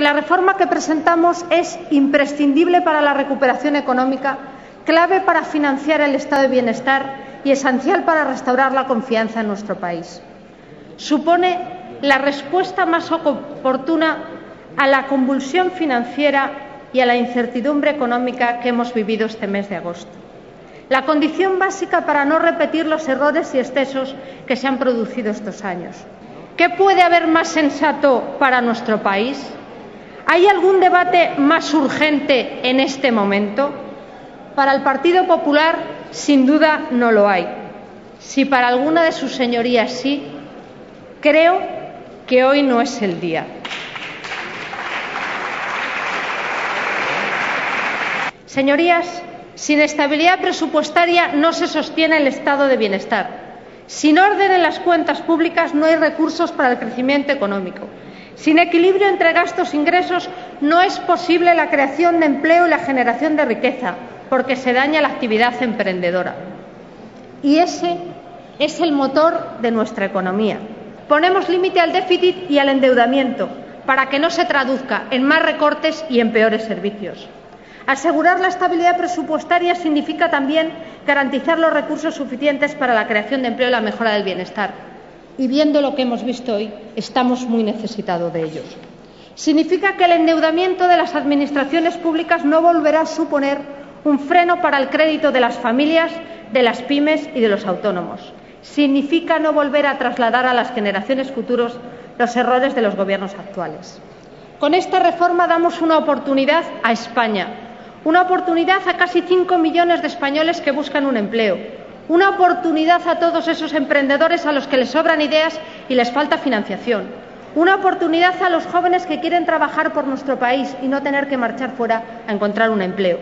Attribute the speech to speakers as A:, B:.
A: La reforma que presentamos es imprescindible para la recuperación económica, clave para financiar el estado de bienestar y esencial para restaurar la confianza en nuestro país. Supone la respuesta más oportuna a la convulsión financiera y a la incertidumbre económica que hemos vivido este mes de agosto. La condición básica para no repetir los errores y excesos que se han producido estos años. ¿Qué puede haber más sensato para nuestro país? ¿Hay algún debate más urgente en este momento? Para el Partido Popular, sin duda, no lo hay. Si para alguna de sus señorías sí, creo que hoy no es el día. Señorías, sin estabilidad presupuestaria no se sostiene el estado de bienestar. Sin orden en las cuentas públicas no hay recursos para el crecimiento económico. Sin equilibrio entre gastos e ingresos no es posible la creación de empleo y la generación de riqueza, porque se daña la actividad emprendedora. Y ese es el motor de nuestra economía. Ponemos límite al déficit y al endeudamiento para que no se traduzca en más recortes y en peores servicios. Asegurar la estabilidad presupuestaria significa también garantizar los recursos suficientes para la creación de empleo y la mejora del bienestar. Y viendo lo que hemos visto hoy, estamos muy necesitados de ellos. Significa que el endeudamiento de las administraciones públicas no volverá a suponer un freno para el crédito de las familias, de las pymes y de los autónomos. Significa no volver a trasladar a las generaciones futuras los errores de los gobiernos actuales. Con esta reforma damos una oportunidad a España una oportunidad a casi cinco millones de españoles que buscan un empleo, una oportunidad a todos esos emprendedores a los que les sobran ideas y les falta financiación, una oportunidad a los jóvenes que quieren trabajar por nuestro país y no tener que marchar fuera a encontrar un empleo.